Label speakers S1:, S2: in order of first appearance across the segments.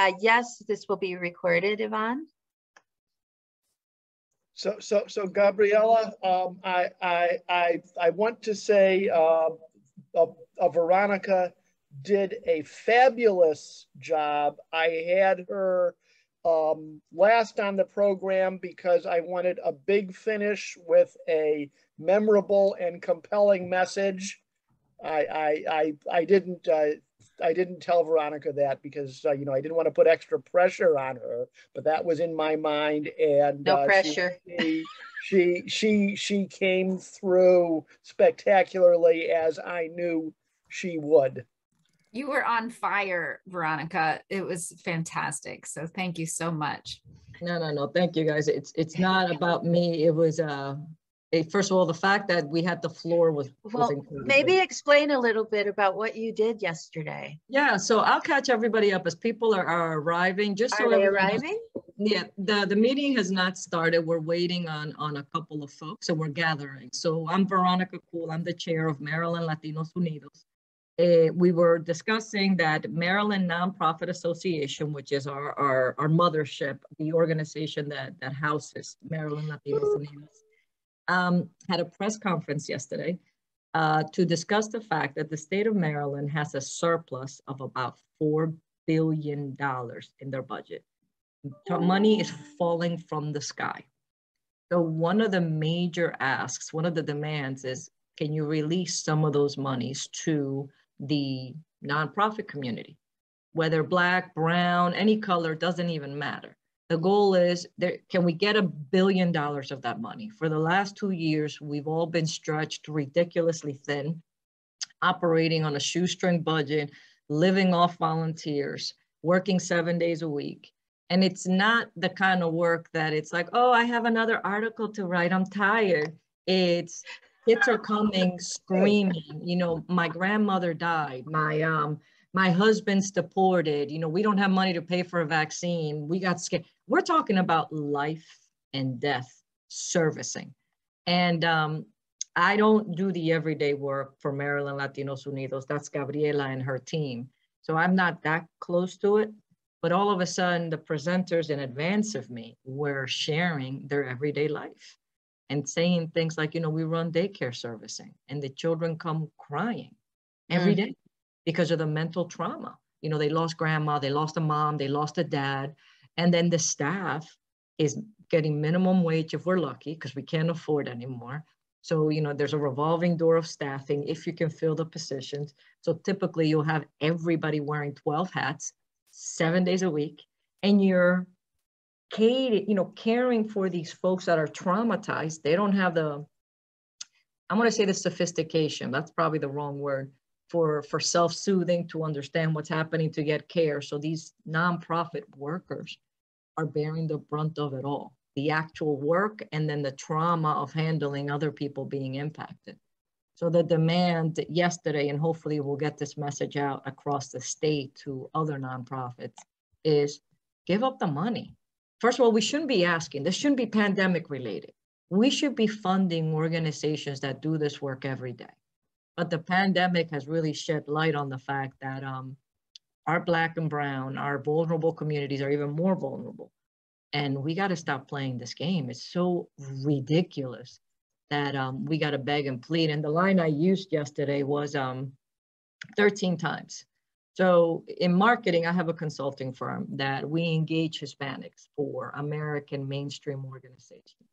S1: uh, yes, this will be recorded, Yvonne.
S2: So, so, so Gabriela, um, I, I, I, I want to say uh, uh, uh, Veronica did a fabulous job. I had her um, last on the program because I wanted a big finish with a memorable and compelling message. I, I, I, I didn't uh, I didn't tell Veronica that because uh, you know I didn't want to put extra pressure on her, but that was in my mind and
S1: no uh, pressure.
S2: She, she she she came through spectacularly as I knew she would.
S3: You were on fire, Veronica. It was fantastic. So thank you so much.
S4: No, no, no. Thank you guys. It's it's not about me. It was uh first of all, the fact that we had the floor was,
S1: well, was maybe explain a little bit about what you did yesterday.
S4: Yeah, so I'll catch everybody up as people are, are arriving. Just
S1: are
S4: so
S1: they arriving?
S4: yeah, the, the meeting has not started. We're waiting on, on a couple of folks, so we're gathering. So I'm Veronica Cool. I'm the chair of Maryland Latinos Unidos. Uh, we were discussing that Maryland Nonprofit Association, which is our, our, our mothership, the organization that, that houses Maryland Latinos Unidos, um, had a press conference yesterday uh, to discuss the fact that the state of Maryland has a surplus of about $4 billion in their budget. Money is falling from the sky. So one of the major asks, one of the demands is, can you release some of those monies to the nonprofit community? Whether black, brown, any color, doesn't even matter. The goal is there, can we get a billion dollars of that money? For the last two years, we've all been stretched ridiculously thin, operating on a shoestring budget, living off volunteers, working seven days a week. And it's not the kind of work that it's like, oh, I have another article to write, I'm tired. It's kids are coming screaming, you know, my grandmother died, my um, my husband's deported, you know, we don't have money to pay for a vaccine. We got scared. We're talking about life and death servicing. And um, I don't do the everyday work for Maryland Latinos Unidos. That's Gabriela and her team. So I'm not that close to it. But all of a sudden, the presenters in advance of me were sharing their everyday life and saying things like, you know, we run daycare servicing and the children come crying every mm. day because of the mental trauma. You know, they lost grandma, they lost a mom, they lost a dad. And then the staff is getting minimum wage if we're lucky, because we can't afford anymore. So, you know, there's a revolving door of staffing if you can fill the positions. So typically you'll have everybody wearing 12 hats, seven days a week, and you're you know, caring for these folks that are traumatized. They don't have the, I'm going to say the sophistication. That's probably the wrong word for, for self-soothing to understand what's happening to get care. So these nonprofit workers are bearing the brunt of it all, the actual work and then the trauma of handling other people being impacted. So the demand yesterday, and hopefully we'll get this message out across the state to other nonprofits, is give up the money. First of all, we shouldn't be asking, this shouldn't be pandemic related. We should be funding organizations that do this work every day. But the pandemic has really shed light on the fact that um, our Black and Brown, our vulnerable communities are even more vulnerable. And we got to stop playing this game. It's so ridiculous that um, we got to beg and plead. And the line I used yesterday was um, 13 times. So in marketing, I have a consulting firm that we engage Hispanics for American mainstream organizations.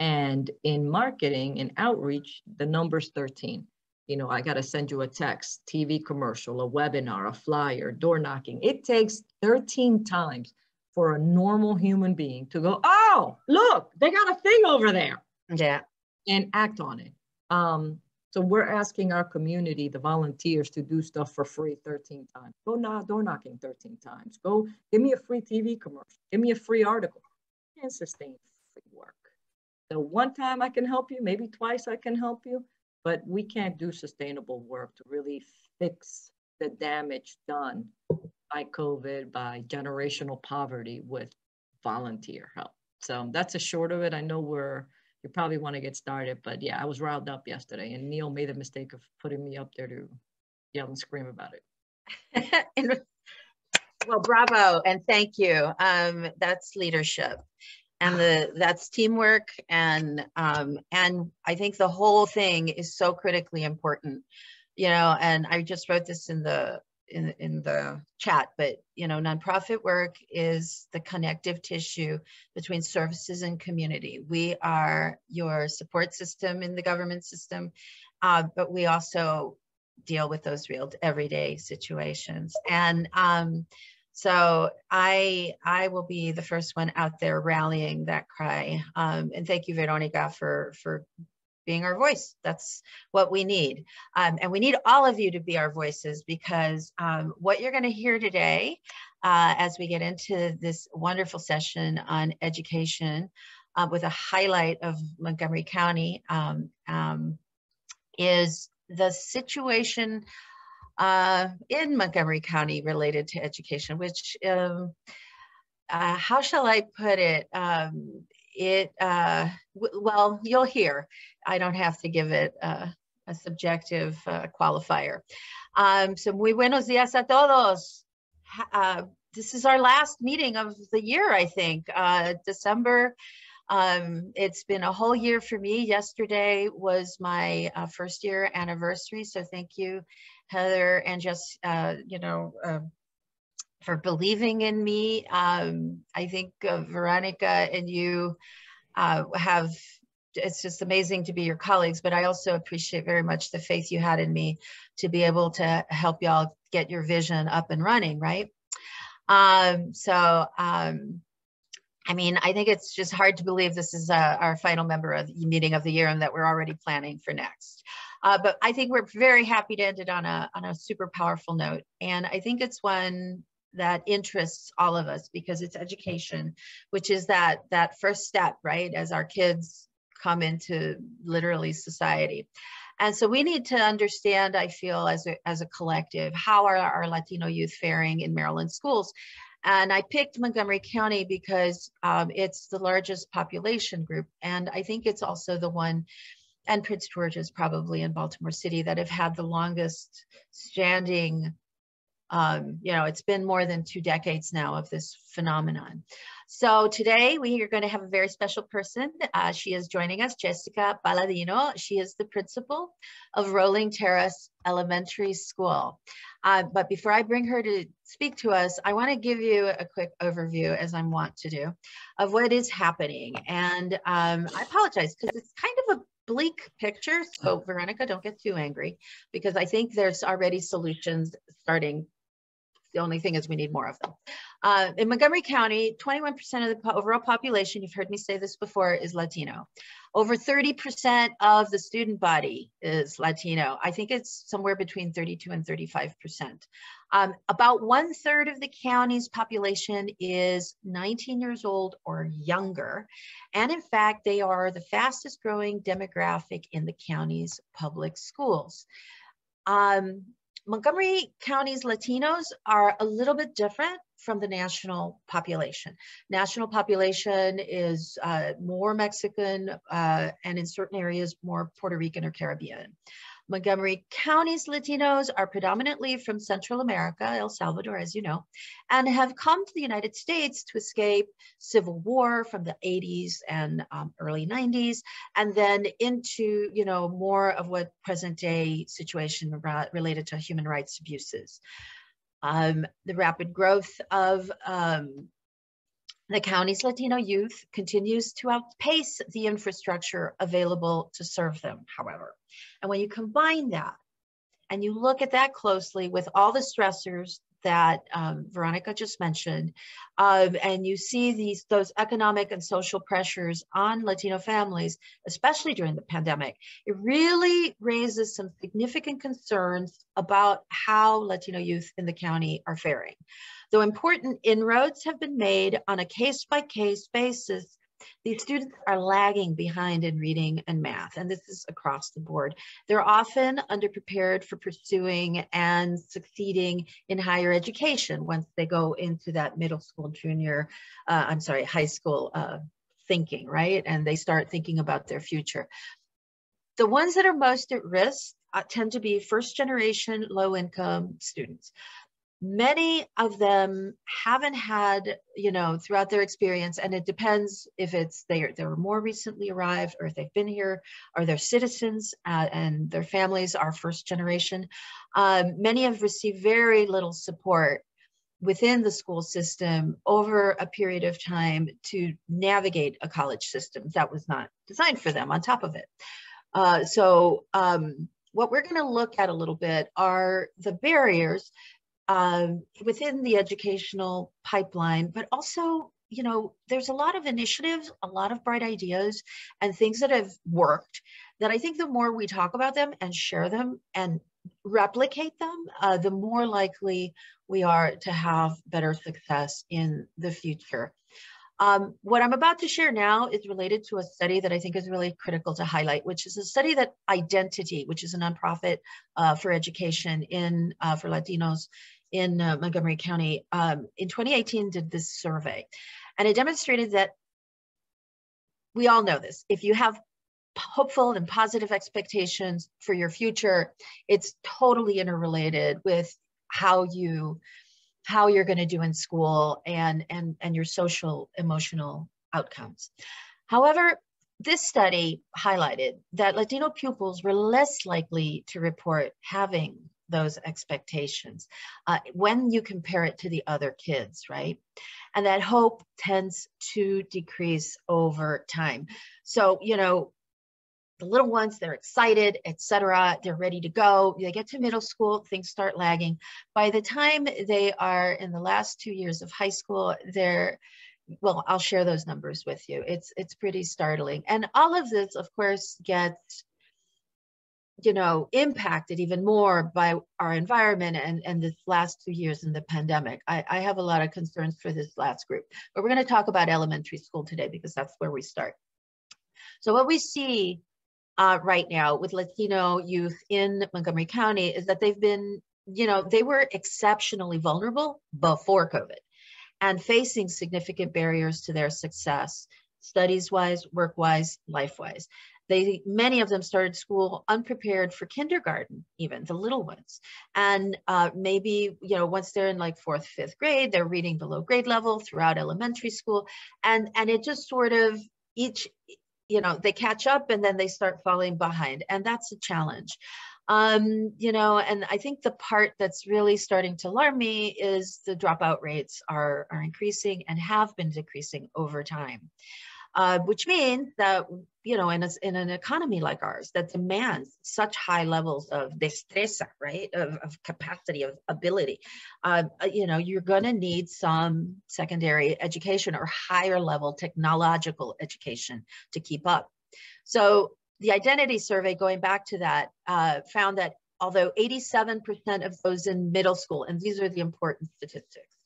S4: And in marketing and outreach, the number's 13 you know, I got to send you a text, TV commercial, a webinar, a flyer, door knocking. It takes 13 times for a normal human being to go, oh, look, they got a thing over there.
S1: Yeah.
S4: And act on it. Um, so we're asking our community, the volunteers, to do stuff for free 13 times. Go knock, door knocking 13 times. Go give me a free TV commercial. Give me a free article. Can't sustain free work. So one time I can help you, maybe twice I can help you but we can't do sustainable work to really fix the damage done by COVID, by generational poverty with volunteer help. So that's a short of it. I know we're, you probably want to get started, but yeah, I was riled up yesterday and Neil made the mistake of putting me up there to yell and scream about it.
S1: Well, bravo and thank you. Um, that's leadership. And the that's teamwork and um, and I think the whole thing is so critically important. You know, and I just wrote this in the in, in the chat, but you know, nonprofit work is the connective tissue between services and community. We are your support system in the government system, uh, but we also deal with those real everyday situations. And um, so I I will be the first one out there rallying that cry. Um, and thank you, Veronica, for for being our voice. That's what we need. Um, and we need all of you to be our voices because um, what you're going to hear today uh, as we get into this wonderful session on education uh, with a highlight of Montgomery County um, um is the situation uh, in Montgomery County related to education, which, um, uh, how shall I put it? Um, it, uh, well, you'll hear. I don't have to give it uh, a subjective uh, qualifier. Um, so, muy buenos días a todos. Uh, this is our last meeting of the year, I think. December um, it's been a whole year for me. Yesterday was my uh, first year anniversary. So thank you, Heather, and just, uh, you know, uh, for believing in me. Um, I think uh, Veronica and you uh, have, it's just amazing to be your colleagues, but I also appreciate very much the faith you had in me to be able to help y'all get your vision up and running, right? Um, so, um, I mean, I think it's just hard to believe this is uh, our final member of the meeting of the year and that we're already planning for next. Uh, but I think we're very happy to end it on a, on a super powerful note. And I think it's one that interests all of us because it's education, which is that, that first step, right? As our kids come into literally society. And so we need to understand, I feel, as a, as a collective, how are our Latino youth faring in Maryland schools? And I picked Montgomery County because um, it's the largest population group. And I think it's also the one, and Prince George's probably in Baltimore City, that have had the longest standing, um, you know, it's been more than two decades now of this phenomenon. So today we are going to have a very special person. Uh, she is joining us, Jessica Palladino. She is the principal of Rolling Terrace Elementary School. Uh, but before I bring her to speak to us, I want to give you a quick overview, as I'm wont to do, of what is happening. And um, I apologize because it's kind of a bleak picture. So Veronica, don't get too angry because I think there's already solutions starting the only thing is we need more of them. Uh, in Montgomery County, 21% of the overall population, you've heard me say this before, is Latino. Over 30% of the student body is Latino. I think it's somewhere between 32 and 35%. Um, about one third of the county's population is 19 years old or younger. And in fact, they are the fastest growing demographic in the county's public schools. Um, Montgomery County's Latinos are a little bit different from the national population. National population is uh, more Mexican uh, and in certain areas more Puerto Rican or Caribbean. Montgomery County's Latinos are predominantly from Central America, El Salvador, as you know, and have come to the United States to escape civil war from the 80s and um, early 90s, and then into, you know, more of what present day situation related to human rights abuses. Um, the rapid growth of um, the county's Latino youth continues to outpace the infrastructure available to serve them, however. And when you combine that and you look at that closely with all the stressors that um, Veronica just mentioned, um, and you see these those economic and social pressures on Latino families, especially during the pandemic, it really raises some significant concerns about how Latino youth in the county are faring. Though important inroads have been made on a case by case basis, these students are lagging behind in reading and math, and this is across the board. They're often underprepared for pursuing and succeeding in higher education once they go into that middle school, junior, uh, I'm sorry, high school uh, thinking, right? And they start thinking about their future. The ones that are most at risk uh, tend to be first generation low income students many of them haven't had, you know, throughout their experience, and it depends if it's they are, they were more recently arrived or if they've been here or they're citizens uh, and their families are first generation. Um, many have received very little support within the school system over a period of time to navigate a college system that was not designed for them on top of it. Uh, so um, what we're going to look at a little bit are the barriers um, within the educational pipeline, but also, you know, there's a lot of initiatives, a lot of bright ideas and things that have worked that I think the more we talk about them and share them and replicate them, uh, the more likely we are to have better success in the future. Um, what I'm about to share now is related to a study that I think is really critical to highlight, which is a study that Identity, which is a nonprofit uh, for education in uh, for Latinos in uh, Montgomery County, um, in 2018 did this survey. And it demonstrated that we all know this. If you have hopeful and positive expectations for your future, it's totally interrelated with how you how you're going to do in school and and and your social emotional outcomes. However, this study highlighted that Latino pupils were less likely to report having those expectations uh, when you compare it to the other kids, right? And that hope tends to decrease over time. So, you know, the little ones, they're excited, etc. They're ready to go. They get to middle school, things start lagging. By the time they are in the last two years of high school, they're well, I'll share those numbers with you. It's it's pretty startling. And all of this, of course, gets you know, impacted even more by our environment and, and this last two years in the pandemic. I, I have a lot of concerns for this last group, but we're going to talk about elementary school today because that's where we start. So what we see uh, right now with Latino youth in Montgomery County is that they've been, you know, they were exceptionally vulnerable before COVID and facing significant barriers to their success, studies wise, work wise, life wise. They, many of them started school unprepared for kindergarten, even the little ones. And uh, maybe, you know, once they're in like fourth, fifth grade, they're reading below grade level throughout elementary school. And, and it just sort of each, you know, they catch up and then they start falling behind. And that's a challenge. Um, you know, and I think the part that's really starting to alarm me is the dropout rates are, are increasing and have been decreasing over time. Uh, which means that you know in, a, in an economy like ours that demands such high levels of destreza right? Of, of capacity of ability uh, uh you know you're going to need some secondary education or higher level technological education to keep up. So the identity survey going back to that uh, found that although 87% of those in middle school and these are the important statistics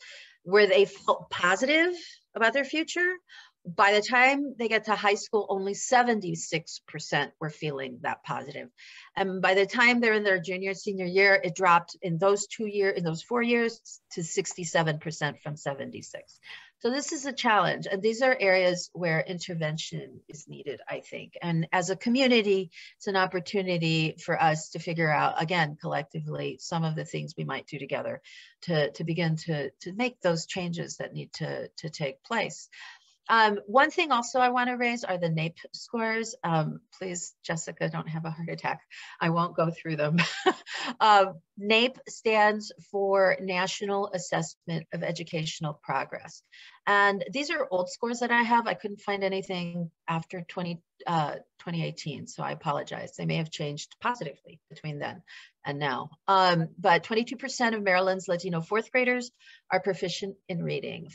S1: where they felt positive about their future by the time they get to high school, only 76% were feeling that positive. And by the time they're in their junior, senior year, it dropped in those two years, in those four years to 67% from 76. So this is a challenge. And these are areas where intervention is needed, I think. And as a community, it's an opportunity for us to figure out, again, collectively, some of the things we might do together to, to begin to, to make those changes that need to, to take place. Um, one thing also I want to raise are the NAEP scores. Um, please, Jessica, don't have a heart attack. I won't go through them. uh, NAEP stands for National Assessment of Educational Progress. And these are old scores that I have. I couldn't find anything after 20, uh, 2018, so I apologize. They may have changed positively between then and now. Um, but 22% of Maryland's Latino fourth graders are proficient in reading.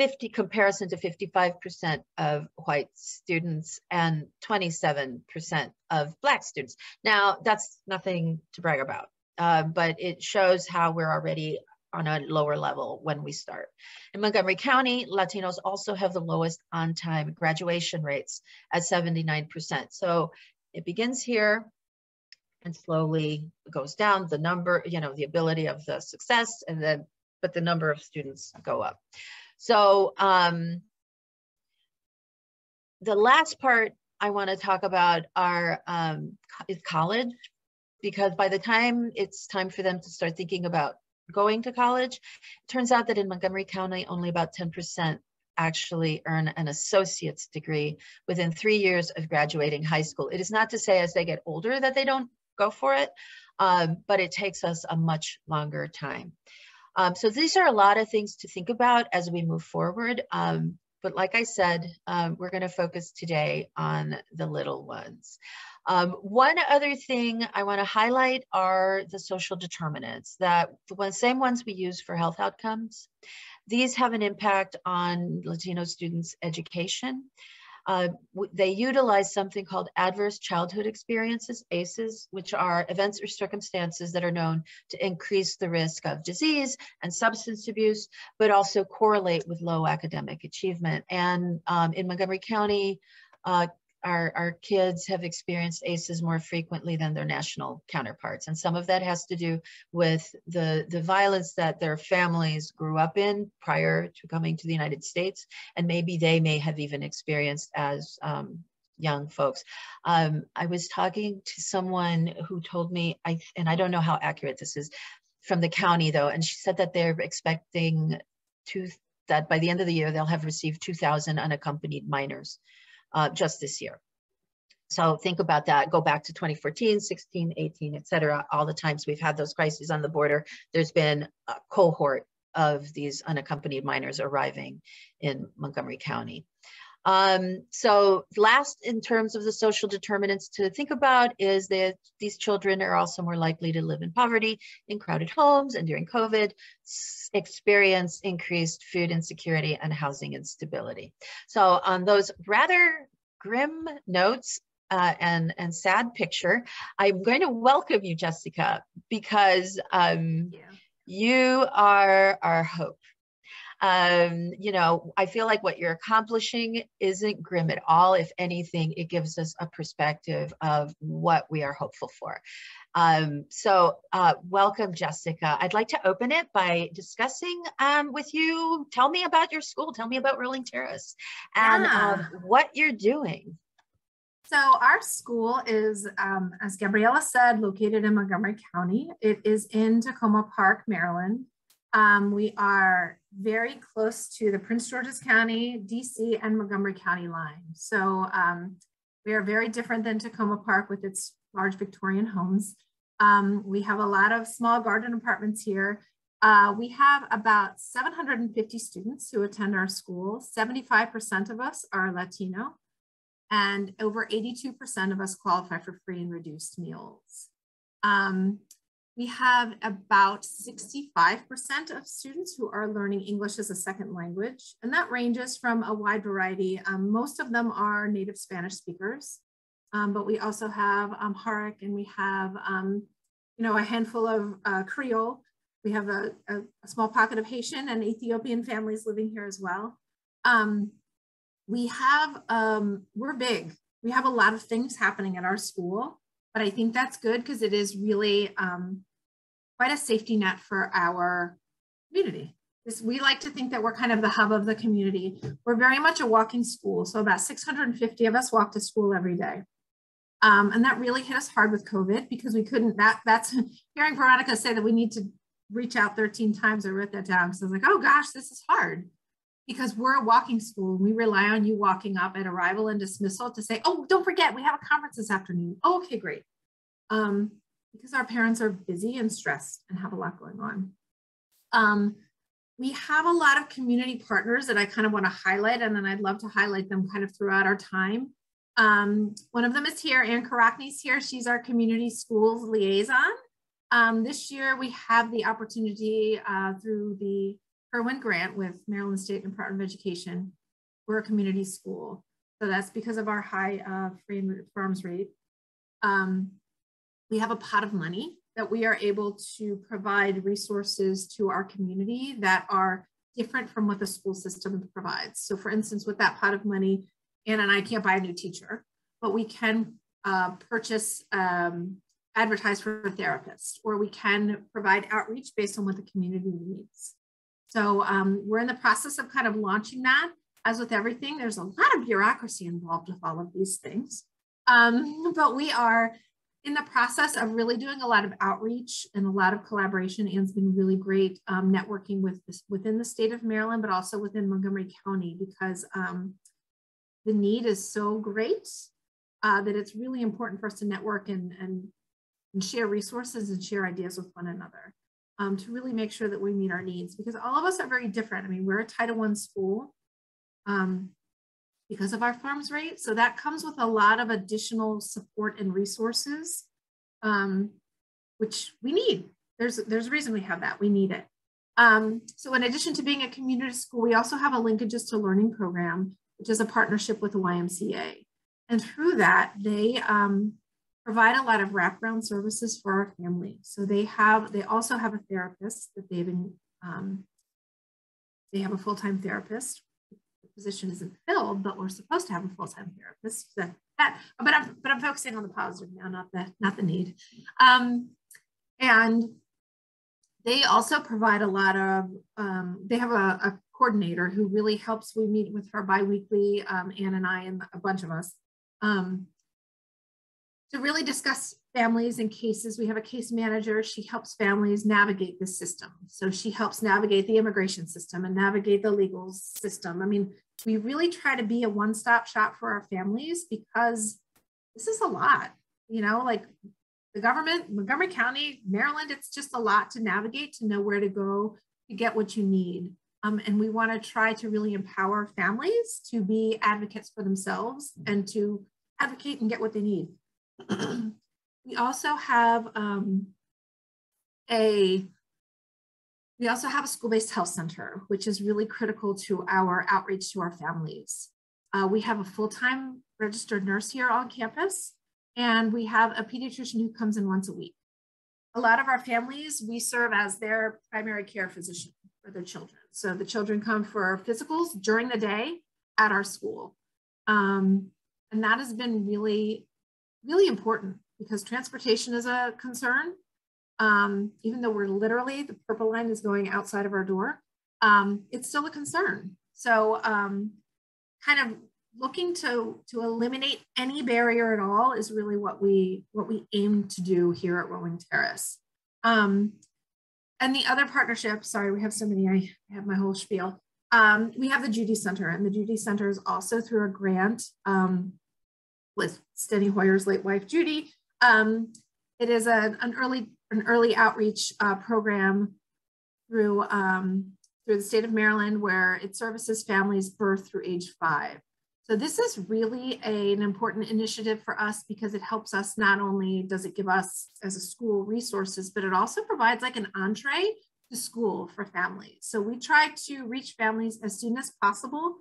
S1: 50 comparison to 55% of white students and 27% of black students. Now, that's nothing to brag about, uh, but it shows how we're already on a lower level when we start. In Montgomery County, Latinos also have the lowest on-time graduation rates at 79%. So it begins here and slowly goes down the number, you know, the ability of the success and then, but the number of students go up. So um, the last part I want to talk about are um, is college, because by the time it's time for them to start thinking about going to college. It turns out that in Montgomery County, only about 10% actually earn an associate's degree within three years of graduating high school. It is not to say as they get older that they don't go for it, um, but it takes us a much longer time. Um, so these are a lot of things to think about as we move forward. Um, but like I said, um, we're going to focus today on the little ones. Um, one other thing I want to highlight are the social determinants that the one, same ones we use for health outcomes. These have an impact on Latino students' education. Uh, they utilize something called adverse childhood experiences, ACEs, which are events or circumstances that are known to increase the risk of disease and substance abuse, but also correlate with low academic achievement. And um, in Montgomery County, uh, our, our kids have experienced ACEs more frequently than their national counterparts. And some of that has to do with the, the violence that their families grew up in prior to coming to the United States. And maybe they may have even experienced as um, young folks. Um, I was talking to someone who told me, I, and I don't know how accurate this is, from the county though, and she said that they're expecting to, that by the end of the year, they'll have received 2,000 unaccompanied minors uh, just this year. So think about that. Go back to 2014, 16, 18, et cetera. All the times we've had those crises on the border, there's been a cohort of these unaccompanied minors arriving in Montgomery County. Um, so last in terms of the social determinants to think about is that these children are also more likely to live in poverty in crowded homes and during COVID experience increased food insecurity and housing instability. So on those rather grim notes, uh, and, and sad picture, I'm going to welcome you, Jessica, because um, yeah. you are our hope um, you know, I feel like what you're accomplishing isn't grim at all. If anything, it gives us a perspective of what we are hopeful for. Um, so uh, welcome, Jessica. I'd like to open it by discussing um, with you, tell me about your school, tell me about Rolling Terrace and yeah. um, what you're doing.
S5: So our school is, um, as Gabriela said, located in Montgomery County. It is in Takoma Park, Maryland. Um, we are very close to the Prince George's County, DC, and Montgomery County line. So um, we are very different than Takoma Park with its large Victorian homes. Um, we have a lot of small garden apartments here. Uh, we have about 750 students who attend our school. 75% of us are Latino, and over 82% of us qualify for free and reduced meals. Um, we have about 65% of students who are learning English as a second language, and that ranges from a wide variety. Um, most of them are native Spanish speakers, um, but we also have um, and we have, um, you know, a handful of uh, Creole. We have a, a, a, small pocket of Haitian and Ethiopian families living here as well. Um, we have, we're big. We have a lot of things happening at our school, but I think that's good because it is really um, quite a safety net for our community. This, we like to think that we're kind of the hub of the community. We're very much a walking school. So about 650 of us walk to school every day. Um, and that really hit us hard with COVID because we couldn't, that that's hearing Veronica say that we need to reach out 13 times. I wrote that down because I was like, oh gosh, this is hard because we're a walking school. We rely on you walking up at arrival and dismissal to say, oh, don't forget, we have a conference this afternoon. Oh, okay, great. Um, because our parents are busy and stressed and have a lot going on. Um, we have a lot of community partners that I kind of want to highlight, and then I'd love to highlight them kind of throughout our time. Um, one of them is here, Ann Karakni's here. She's our community schools liaison. Um, this year, we have the opportunity uh, through the Kirwan grant with Maryland State Department of Education. We're a community school. So that's because of our high uh, free and reduced farms rate. Um, we have a pot of money that we are able to provide resources to our community that are different from what the school system provides. So for instance, with that pot of money, Anna and I can't buy a new teacher, but we can uh, purchase, um, advertise for a therapist, or we can provide outreach based on what the community needs. So um, we're in the process of kind of launching that. As with everything, there's a lot of bureaucracy involved with all of these things. Um, but we are in the process of really doing a lot of outreach and a lot of collaboration. Anne's been really great um, networking with this, within the state of Maryland, but also within Montgomery County because um, the need is so great uh, that it's really important for us to network and, and, and share resources and share ideas with one another um, to really make sure that we meet our needs because all of us are very different. I mean, we're a Title I school um, because of our farms rate. So that comes with a lot of additional support and resources, um, which we need. There's, there's a reason we have that. We need it. Um, so in addition to being a community school, we also have a Linkages to Learning program, which is a partnership with the YMCA. And through that, they um, provide a lot of wraparound services for our family. So they have, they also have a therapist that they've been, um, they have a full-time therapist. Position isn't filled, but we're supposed to have a full-time therapist. That, but I'm, but I'm focusing on the positive now, not the, not the need. Um, and they also provide a lot of, um, they have a, a, coordinator who really helps. We meet with her biweekly, um, Anne and I and a bunch of us. Um, to really discuss families and cases. We have a case manager. She helps families navigate the system. So she helps navigate the immigration system and navigate the legal system. I mean, we really try to be a one stop shop for our families because this is a lot, you know, like the government, Montgomery County, Maryland, it's just a lot to navigate to know where to go to get what you need. Um, and we want to try to really empower families to be advocates for themselves and to advocate and get what they need. we also have um, a we also have a school-based health center, which is really critical to our outreach to our families. Uh, we have a full-time registered nurse here on campus, and we have a pediatrician who comes in once a week. A lot of our families, we serve as their primary care physician for their children. So the children come for physicals during the day at our school. Um, and that has been really really important because transportation is a concern. Um, even though we're literally, the purple line is going outside of our door, um, it's still a concern. So um, kind of looking to, to eliminate any barrier at all is really what we, what we aim to do here at Rolling Terrace. Um, and the other partnership, sorry, we have so many, I have my whole spiel. Um, we have the Judy Center and the Judy Center is also through a grant um, with Steny Hoyer's late wife, Judy. It is a, an early an early outreach uh, program through um, through the state of Maryland where it services families birth through age five. So this is really a, an important initiative for us because it helps us not only does it give us as a school resources, but it also provides like an entree to school for families. So we try to reach families as soon as possible.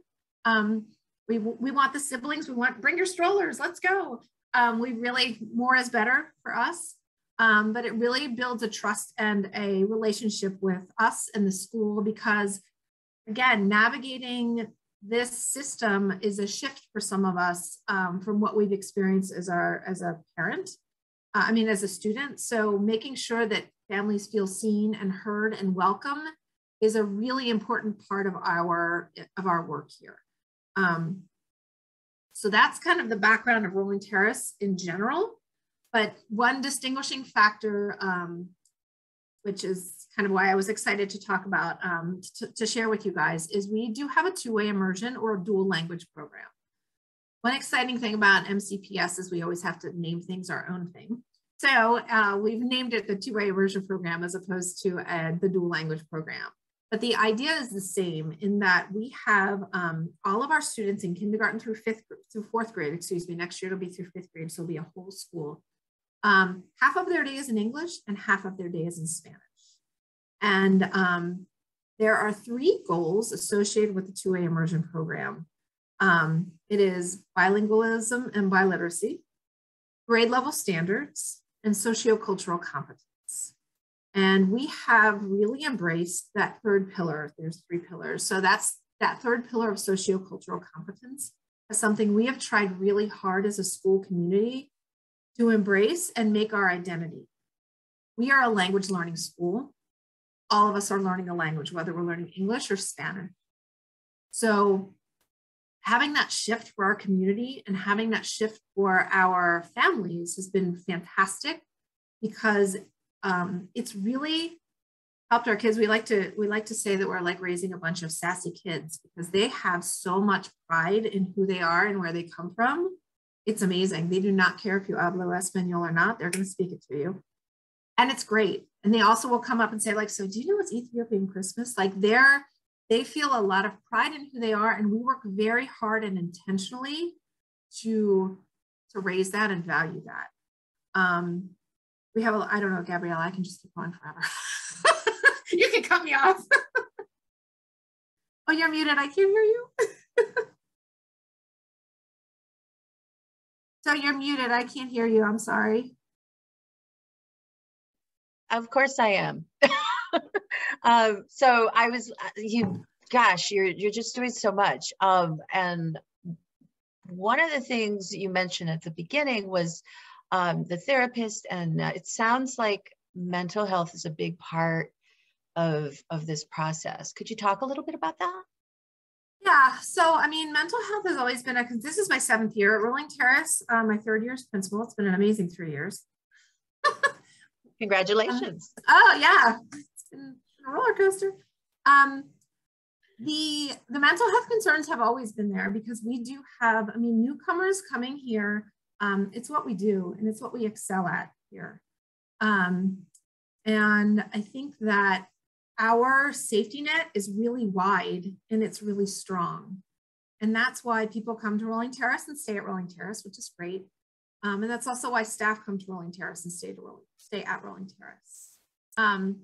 S5: Um, we, we want the siblings, we want bring your strollers, let's go. Um, we really, more is better for us. Um, but it really builds a trust and a relationship with us and the school because again, navigating this system is a shift for some of us um, from what we've experienced as our as a parent uh, i mean as a student so making sure that families feel seen and heard and welcome is a really important part of our of our work here um, so that's kind of the background of Rolling Terrace in general. But one distinguishing factor, um, which is kind of why I was excited to talk about, um, to, share with you guys, is we do have a two-way immersion or a dual language program. One exciting thing about MCPS is we always have to name things our own thing. So uh, we've named it the two-way immersion program as opposed to uh, the dual language program. But the idea is the same in that we have um, all of our students in kindergarten through fifth through fourth grade, excuse me, next year it'll be through fifth grade, so it'll be a whole school. Um, half of their day is in English and half of their day is in Spanish. And um, there are three goals associated with the two-way immersion program. Um, it is bilingualism and biliteracy, grade level standards, and sociocultural competence. And we have really embraced that third pillar. There's three pillars. So that's that third pillar of sociocultural competence is something we have tried really hard as a school community to embrace and make our identity. We are a language learning school. All of us are learning a language, whether we're learning English or Spanish. So having that shift for our community and having that shift for our families has been fantastic because um, it's really helped our kids. We like to we like to say that we're like raising a bunch of sassy kids because they have so much pride in who they are and where they come from. It's amazing. They do not care if you hablo Espanol or not. They're going to speak it to you, and it's great. And they also will come up and say like, "So do you know what's Ethiopian Christmas?" Like they're they feel a lot of pride in who they are, and we work very hard and intentionally to to raise that and value that. Um, we have a, I don't know, Gabrielle, I can just keep going forever. you can cut me off. oh, you're muted. I can't hear you. so you're muted. I can't hear you. I'm sorry.
S1: Of course I am. um, so I was, uh, you, gosh, you're, you're just doing so much. Um, and one of the things you mentioned at the beginning was um, the therapist, and uh, it sounds like mental health is a big part of of this process. Could you talk a little bit about that?
S5: Yeah, so I mean, mental health has always been a. This is my seventh year at Rolling Terrace, uh, my third year as principal. It's been an amazing three years.
S1: Congratulations!
S5: Uh, oh yeah, it's been a roller coaster. Um, the the mental health concerns have always been there because we do have. I mean, newcomers coming here um, it's what we do and it's what we excel at here. Um, and I think that our safety net is really wide and it's really strong. And that's why people come to Rolling Terrace and stay at Rolling Terrace, which is great. Um, and that's also why staff come to Rolling Terrace and stay, to Rolling, stay at Rolling Terrace. Um,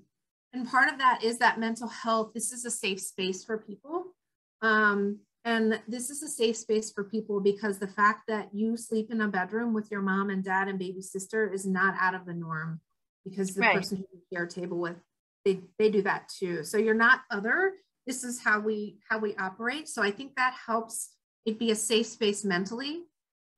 S5: and part of that is that mental health, this is a safe space for people. Um, and this is a safe space for people because the fact that you sleep in a bedroom with your mom and dad and baby sister is not out of the norm because the right. person you share a table with, they, they do that too. So you're not other. This is how we how we operate. So I think that helps it be a safe space mentally.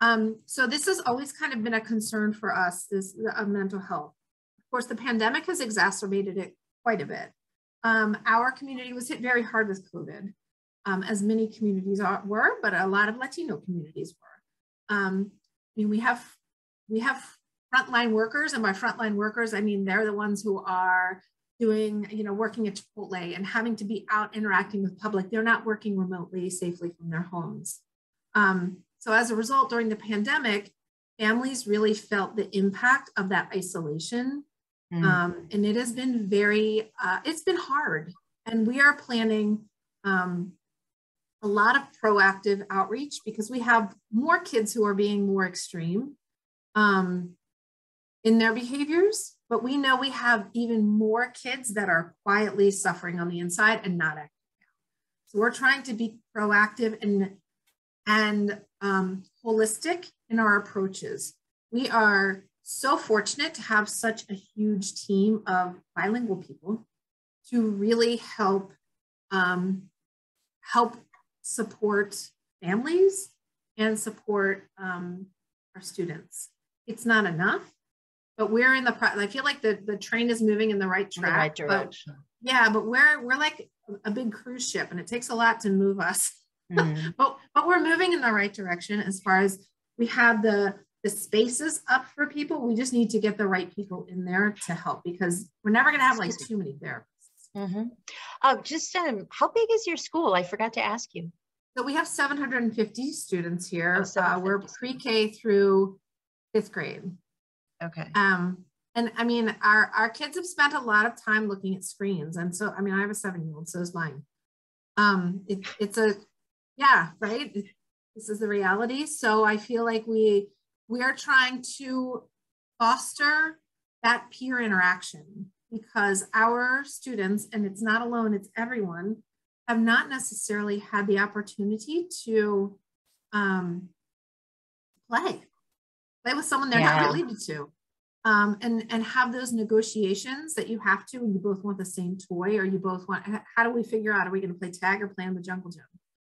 S5: Um, so this has always kind of been a concern for us, this uh, mental health. Of course, the pandemic has exacerbated it quite a bit. Um, our community was hit very hard with COVID um, as many communities are, were, but a lot of Latino communities were. Um, I mean, we have we have frontline workers, and by frontline workers, I mean they're the ones who are doing, you know, working at Chipotle and having to be out interacting with public. They're not working remotely safely from their homes. Um, so as a result, during the pandemic, families really felt the impact of that isolation. Mm. Um, and it has been very, uh, it's been hard. And we are planning um, a lot of proactive outreach because we have more kids who are being more extreme um, in their behaviors, but we know we have even more kids that are quietly suffering on the inside and not acting out. So we're trying to be proactive and and um, holistic in our approaches. We are so fortunate to have such a huge team of bilingual people to really help um, help support families and support um, our students. It's not enough, but we're in the, I feel like the, the train is moving in the right track.
S1: The right direction.
S5: But, yeah, but we're, we're like a big cruise ship and it takes a lot to move us. Mm. but, but we're moving in the right direction as far as we have the, the spaces up for people. We just need to get the right people in there to help because we're never going to have like too many therapists.
S1: Mm-hmm. Uh, just um, how big is your school? I forgot to ask you.
S5: So we have 750 students here. Oh, uh, we're pre-K through fifth grade.
S1: Okay.
S5: Um, and I mean, our our kids have spent a lot of time looking at screens, and so I mean, I have a seven-year-old, so is mine. Um, it, it's a yeah, right. This is the reality. So I feel like we we are trying to foster that peer interaction because our students, and it's not alone, it's everyone, have not necessarily had the opportunity to um, play, play with someone they're yeah. not related to. Um, and and have those negotiations that you have to, and you both want the same toy, or you both want. How do we figure out? Are we going to play tag or play in the jungle gym?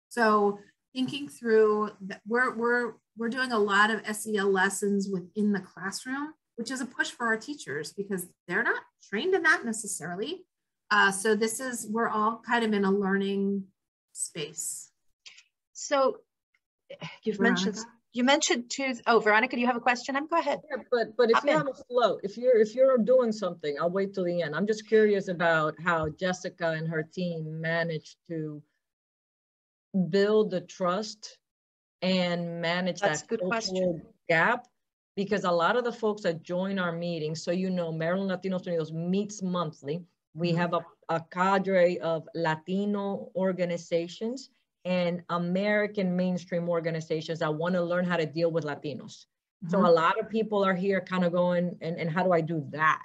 S5: So thinking through that, we're we're we're doing a lot of SEL lessons within the classroom which is a push for our teachers because they're not trained in that necessarily. Uh, so this is, we're all kind of in a learning space.
S1: So you've mentioned
S5: Veronica?
S1: You mentioned two. Oh, Veronica, do you have a question? I'm go ahead.
S4: Yeah, but but if
S1: Hop
S4: you
S1: in.
S4: have a flow, if you're if you're doing something, I'll wait till the end. I'm just curious about how Jessica and her team managed to build the trust and manage
S1: That's
S4: that
S1: a good question.
S4: cultural gap. Because a lot of the folks that join our meetings, so you know, Maryland Latinos Unidos meets monthly. We
S1: Mm-hmm.
S4: have a, a cadre of Latino organizations and American mainstream organizations that want to learn how to deal with Latinos. So
S1: Mm-hmm.
S4: a lot of people are here kind of going, and, and how do I do that?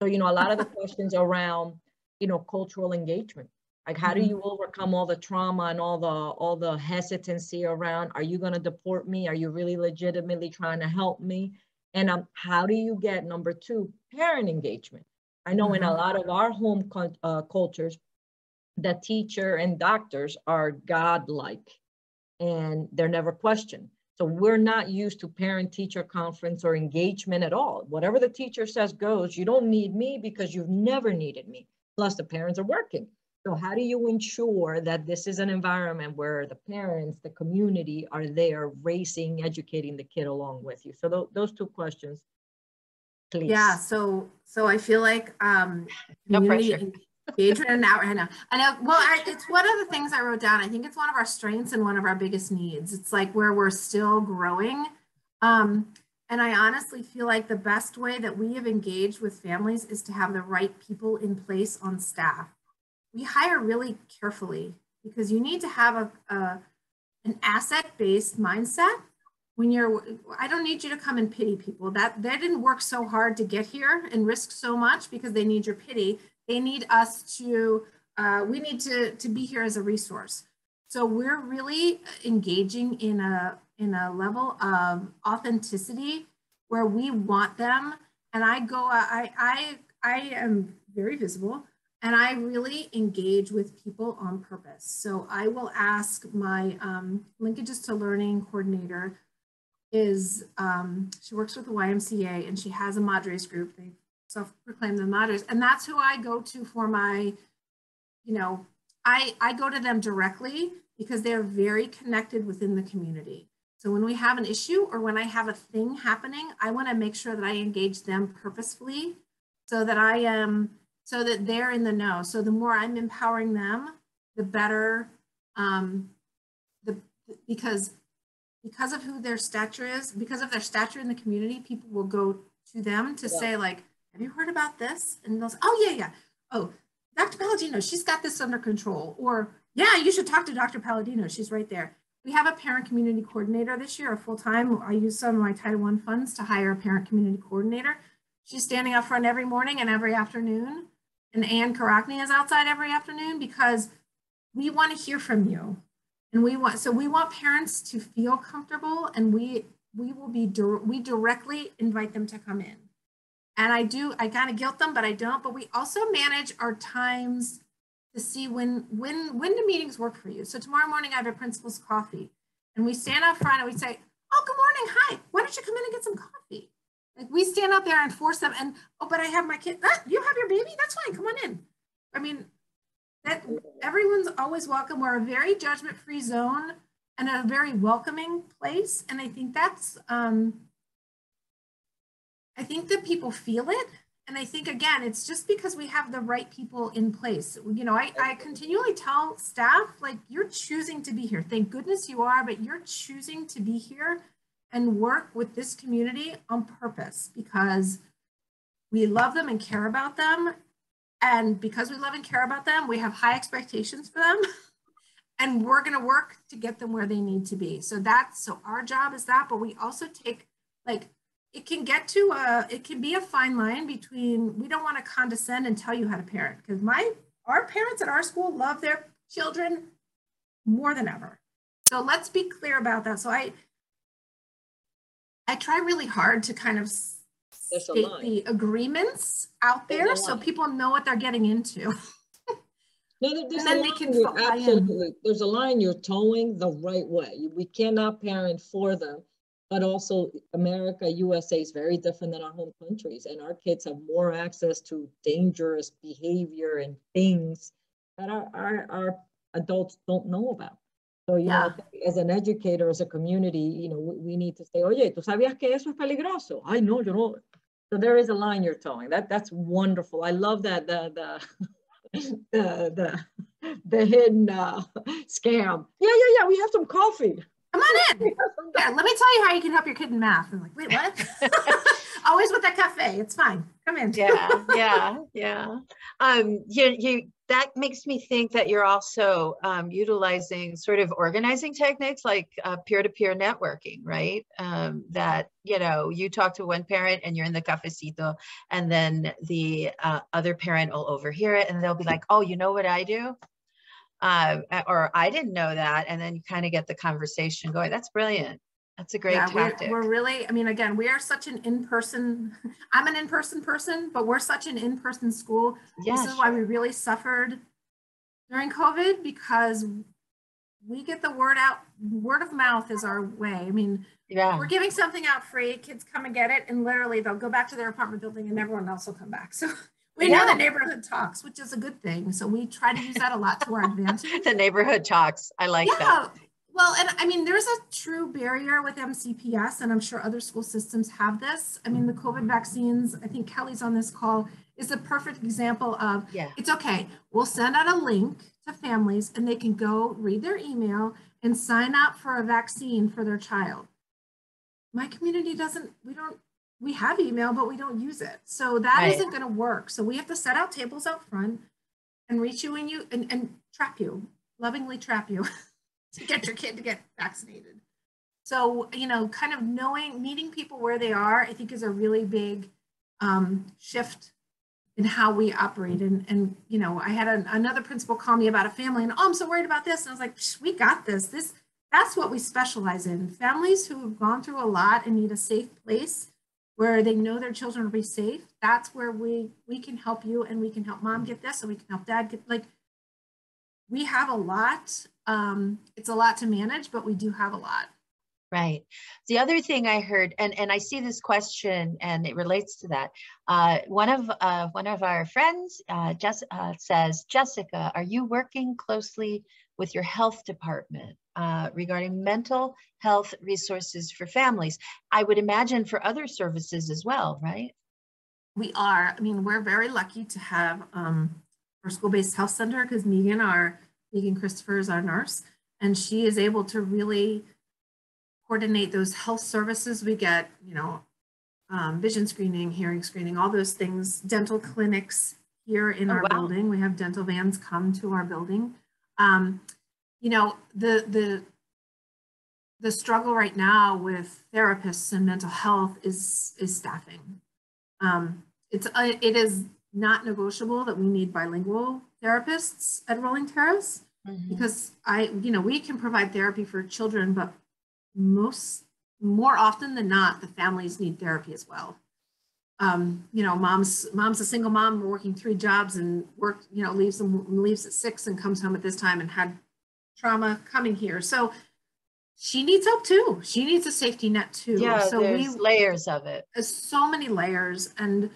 S4: So, you know, a lot of the questions around, you know, cultural engagement. Like how do
S1: Mm-hmm.
S4: you overcome all the trauma and all the all the hesitancy around, are you gonna deport me? Are you really legitimately trying to help me? And um, how do you get number two, parent engagement? I know in a
S1: Mm-hmm.
S4: lot of our home uh, cultures, the teacher and doctors are godlike and they're never questioned. So we're not used to parent teacher conference or engagement at all. Whatever the teacher says goes. You don't need me because you've never needed me. Plus the parents are working. So how do you ensure that this is an environment where the parents, the community are there raising, educating the kid along with you? So tho- those two questions, please.
S5: Yeah, so so I feel like um
S1: No
S5: community
S1: pressure.
S5: engagement and out I know. I know well I, it's one of the things I wrote down. I think it's one of our strengths and one of our biggest needs. It's like where we're still growing. Um and I honestly feel like the best way that we have engaged with families is to have the right people in place on staff. We hire really carefully because you need to have a, a an asset-based mindset when you're i don't need you to come and pity people that they didn't work so hard to get here and risk so much because they need your pity they need us to uh, we need to to be here as a resource so we're really engaging in a in a level of authenticity where we want them and i go i i i am very visible and I really engage with people on purpose. So I will ask my um, linkages to learning coordinator is um, she works with the YMCA and she has a Madres group. They self-proclaim the Madres, and that's who I go to for my, you know, I I go to them directly because they're very connected within the community. So when we have an issue or when I have a thing happening, I want to make sure that I engage them purposefully so that I am so that they're in the know. So the more I'm empowering them, the better. Um, the because because of who their stature is, because of their stature in the community, people will go to them to
S4: Yeah.
S5: say like, "Have you heard about this?" And they'll say, "Oh yeah, yeah. Oh, Dr. Palladino, she's got this under control." Or, "Yeah, you should talk to Dr. Palladino. She's right there." We have a parent community coordinator this year, a full time. I use some of my Title I funds to hire a parent community coordinator. She's standing up front every morning and every afternoon. And Ann Karakni is outside every afternoon because we want to hear from you. And we want, so we want parents to feel comfortable and we, we will be, we directly invite them to come in. And I do, I kind of guilt them, but I don't, but we also manage our times to see when, when, when do meetings work for you? So tomorrow morning I have a principal's coffee and we stand out front and we say, oh, good morning, hi, why don't you come in and get some coffee? Like we stand out there and force them and, oh, but I have my kid, ah, you have your baby? That's fine, come on in. I mean, that everyone's always welcome. We're a very judgment-free zone and a very welcoming place. And I think that's, um, I think that people feel it. And I think, again, it's just because we have the right people in place. You know, I, I continually tell staff, like, you're choosing to be here. Thank goodness you are, but you're choosing to be here and work with this community on purpose because we love them and care about them. And because we love and care about them, we have high expectations for them. and we're going to work to get them where they need to be. So that's so our job is that, but we also take like it can get to a it can be a fine line between we don't want to condescend and tell you how to parent because my our parents at our school love their children more than ever. So let's be clear about that. So I I try really hard to kind of state the agreements out there so people know what they're getting into.
S4: No, there's a
S5: then they
S4: line
S5: can
S4: you're
S5: fly in.
S4: absolutely, there's a line you're toeing the right way. We cannot parent for them. But also America, USA is very different than our home countries and our kids have more access to dangerous behavior and things that our, our, our adults don't know about. So, you
S5: Yeah.
S4: know, as an educator, as a community, you know, we, we need to say, oye, ¿tú sabías que eso es peligroso? Ay, no, yo no. So there is a line you're toeing. That that's wonderful. I love that the the the the, the hidden uh, scam. Yeah, yeah, yeah. We have some coffee.
S5: Come on in.
S4: We have some
S5: Yeah, let me tell you how you can help your kid in math. I'm like, wait, what? Always with that cafe. It's fine. Come in.
S1: yeah yeah yeah um you, you that makes me think that you're also um, utilizing sort of organizing techniques like uh, peer-to-peer networking right um, that you know you talk to one parent and you're in the cafecito and then the uh, other parent will overhear it and they'll be like oh you know what i do uh, or i didn't know that and then you kind of get the conversation going that's brilliant that's a great
S5: yeah,
S1: tactic
S5: we're, we're really, I mean, again, we are such an in-person, I'm an in-person person, but we're such an in-person school.
S1: yeah
S5: This is why we really suffered during COVID because we get the word out, word of mouth is our way. I mean,
S1: yeah
S5: we're giving something out free, kids come and get it, and literally they'll go back to their apartment building and everyone else will come back. So we know the neighborhood talks, which is a good thing. So we try to use that a lot to our advantage.
S1: the neighborhood talks i like that
S5: yeah. Well, and I mean, there's a true barrier with MCPS, and I'm sure other school systems have this. I mean, the COVID vaccines, I think Kelly's on this call, is a perfect example of
S1: yeah
S5: it's okay. We'll send out a link to families and they can go read their email and sign up for a vaccine for their child. My community doesn't, we don't, we have email, but we don't use it. So that
S1: Right.
S5: not going to work. So we have to set out tables out front and reach you when you, and, and trap you, lovingly trap you to get your kid to get vaccinated. So, you know, kind of knowing, meeting people where they are, I think is a really big um, shift in how we operate. And, and you know, I had an, another principal call me about a family and, oh, I'm so worried about this. And I was like, "Psh, we got this. This, that's what we specialize in. Families who have gone through a lot and need a safe place where they know their children will be safe. That's where we, we can help you and we can help mom get this and we can help dad get like, we have a lot. Um, it's a lot to manage, but we do have a lot.
S1: Right. The other thing I heard, and, and I see this question and it relates to that. Uh, one of uh, one of our friends uh, Jess, uh, says, Jessica, are you working closely with your health department uh, regarding mental health resources for families? I would imagine for other services as well, right?
S5: We are. I mean, we're very lucky to have um, our school-based health center because Megan, our Megan Christopher, is our nurse, and she is able to really coordinate those health services. We get, you know, um, vision screening, hearing screening, all those things, dental clinics here in
S1: Oh,
S5: our
S1: wow.
S5: building. We have dental vans come to our building. Um, you know, the the the struggle right now with therapists and mental health is is staffing. Um, it's uh, it is not negotiable that we need bilingual therapists at Rolling Terrace
S1: Mhm.
S5: because I, you know, we can provide therapy for children, but most, more often than not, the families need therapy as well. Um, you know, mom's mom's a single mom working three jobs and work, you know, leaves them leaves at six and comes home at this time and had trauma coming here. So she needs help too. She needs a safety net too.
S1: Yeah,
S5: so we
S1: there's layers of it.
S5: so many layers and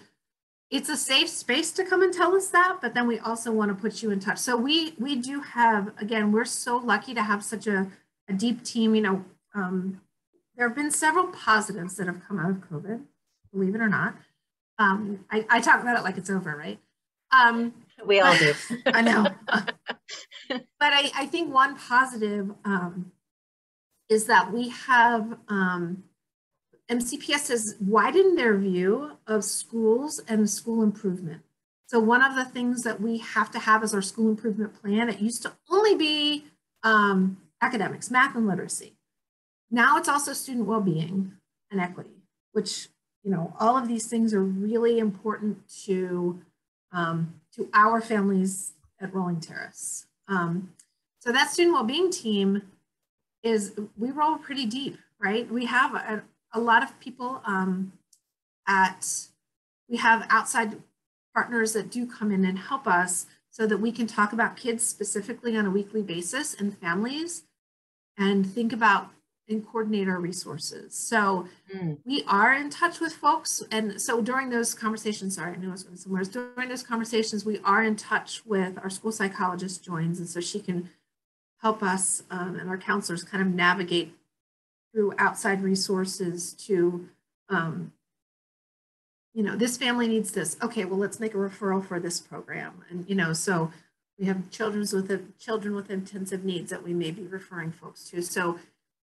S5: it's a safe space to come and tell us that but then we also want to put you in touch so we we do have again we're so lucky to have such a, a deep team you know um, there have been several positives that have come out of covid believe it or not um, I, I talk about it like it's over right um,
S1: We all do.
S5: I know. but I, I think one positive um, is that we have um, MCPS has widened their view of schools and school improvement. So one of the things that we have to have is our school improvement plan, it used to only be um, academics, math and literacy. Now it's also student well-being and equity, which, you know, all of these things are really important to um, to our families at Rolling Terrace. Um, so that student well-being team is, we roll pretty deep, right? We have a, a lot of people um, at, we have outside partners that do come in and help us so that we can talk about kids specifically on a weekly basis and families and think about and coordinate our resources. So
S1: Mm.
S5: we are in touch with folks. And so during those conversations, sorry, I knew I was going somewhere. During those conversations, we are in touch with our school psychologist joins. And so she can help us um, and our counselors kind of navigate through outside resources to, um, you know, this family needs this. Okay, well, let's make a referral for this program. And, you know, so we have children's with a, children with intensive needs that we may be referring folks to. So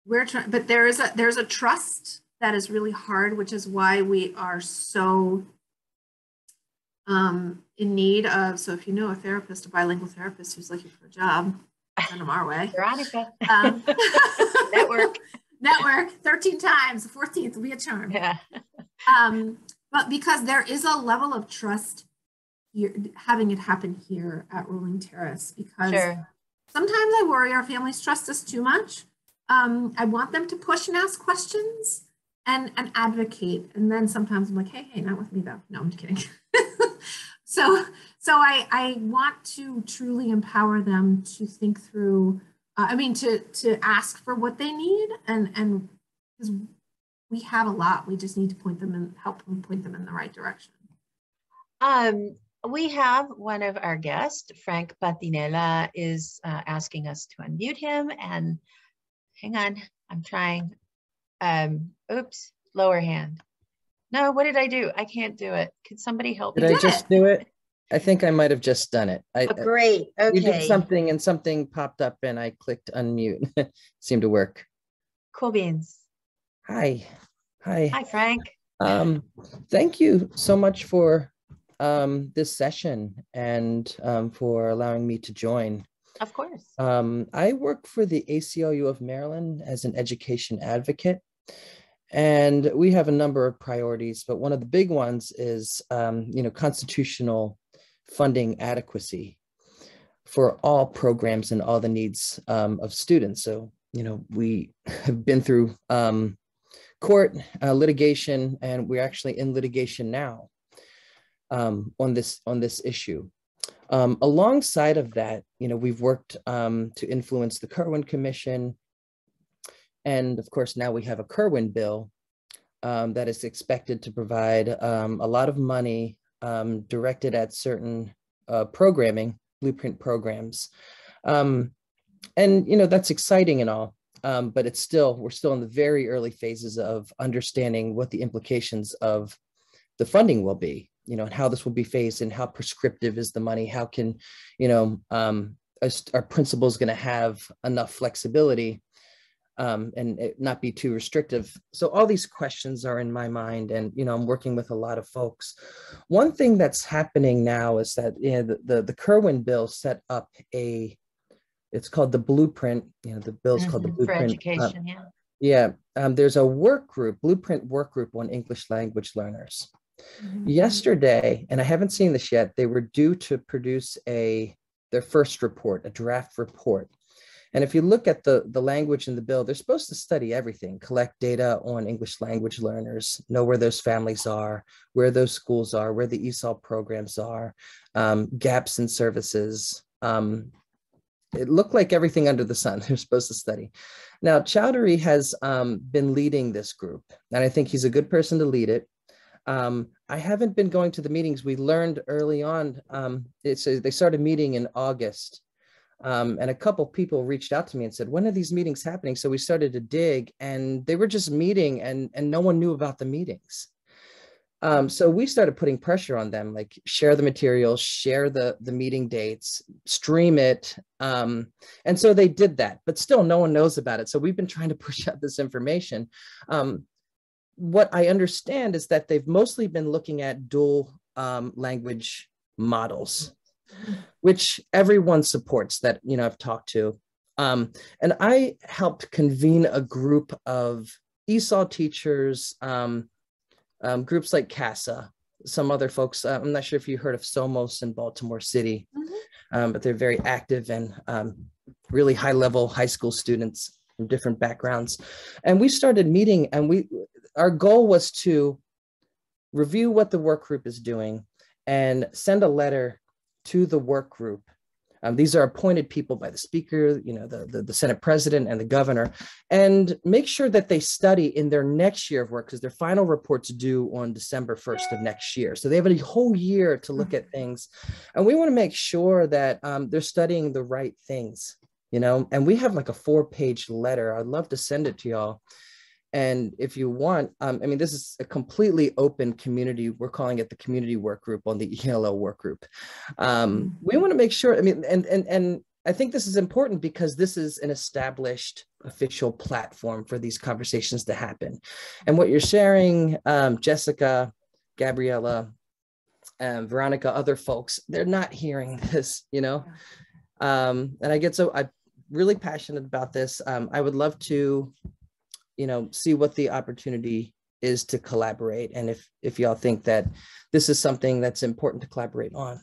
S5: we're trying, but there is a there's a trust that is really hard, which is why we are so um, in need of. So if you know a therapist, a bilingual therapist who's looking for a job, send them our way.
S1: Veronica.
S5: Um,
S1: Network.
S5: network 13 times, the 14th will be a charm.
S1: Yeah.
S5: Um, but because there is a level of trust here, having it happen here at Rolling Terrace, because
S1: Sure.
S5: sometimes I worry our families trust us too much. Um, I want them to push and ask questions and and advocate, and then sometimes I'm like, hey, hey, not with me though. No, I'm just kidding. so so I I want to truly empower them to think through. Uh, I mean, to to ask for what they need, and and because we have a lot, we just need to point them and help them point them in the right direction.
S1: Um, we have one of our guests, Frank Patinella, is uh, asking us to unmute him. And hang on, I'm trying. Um, oops, lower hand. No, what did I do? I can't do it. Could somebody help
S6: Did
S1: me?
S6: I just do it? I think I might have just done it. I,
S1: Oh, great.
S6: you did something and something popped up and I clicked unmute. Seemed to work.
S1: Cool beans.
S6: Hi, hi.
S1: Hi, Frank.
S6: Um, thank you so much for um, this session and um, for allowing me to join.
S1: Of course.
S6: Um, I work for the ACLU of Maryland as an education advocate. And we have a number of priorities, but one of the big ones is, um, you know, constitutional funding adequacy for all programs and all the needs um, of students. So, you know, we have been through um, court uh, litigation, and we're actually in litigation now um, on this on this issue. Um, alongside of that, you know, we've worked um, to influence the Kirwan Commission. And of course, now we have a Kirwan bill um, that is expected to provide um, a lot of money um, directed at certain uh, programming, blueprint programs. Um, and, you know, that's exciting and all, but it's still, we're still in the very early phases of understanding what the implications of the funding will be you know, and how this will be phased and how prescriptive is the money? How can, you know, um, are, are principals going to have enough flexibility um, and it not be too restrictive? So all these questions are in my mind, and you know, I'm working with a lot of folks. One thing that's happening now is that you know, the, the the Kirwan bill set up a, it's called the blueprint. You know, the bill's called the
S1: Mhm, For
S6: blueprint. uh,
S1: yeah.
S6: yeah, um, there's a work group, blueprint work group on English language learners yesterday and i haven't seen this yet they were due to produce a their first report a draft report. And if you look at the the language in the bill they're supposed to study everything collect data on english language learners know where those families are where those schools are where the esol programs are um, gaps in services. Um, it looked like everything under the sun they're supposed to study. Now Choudhury has um, been leading this group and i think he's a good person to lead it um, I haven't been going to the meetings. We learned early on. Um, it's a, they started meeting in August, um, and a couple people reached out to me and said, "When are these meetings happening?" So we started to dig, and they were just meeting, and and no one knew about the meetings. Um, so we started putting pressure on them, like share the materials, share the the meeting dates, stream it, um, and so they did that. But still, no one knows about it. So we've been trying to push out this information. Um, what I understand is that they've mostly been looking at dual um, language models, which everyone supports that, you know, I've talked to. Um, and I helped convene a group of ESOL teachers, um, um, groups like CASA, some other folks. Uh, I'm not sure if you heard of Somos in Baltimore City, um, but they're very active and um, really high level high school students from different backgrounds. And we started meeting and we, our goal was to review what the work group is doing and send a letter to the work group. Um, these are appointed people by the speaker, you know, the, the, the Senate president and the governor, and make sure that they study in their next year of work because their final report's due on December 1st of next year. So they have a whole year to look at things. And we want to make sure that um, they're studying the right things you know, and we have like a four page letter. I'd love to send it to y'all. And if you want, um, I mean, this is a completely open community. We're calling it the community work group on the ELL work group. Um, we want to make sure, I mean, and, and, and I think this is important because this is an established official platform for these conversations to happen. And what you're sharing, um, Jessica, Gabriela, um, Veronica, other folks, they're not hearing this, you know? Um, and I get so, I'm really passionate about this. Um, I would love to, you know, see what the opportunity is to collaborate. And if, if y'all think that this is something that's important to collaborate on.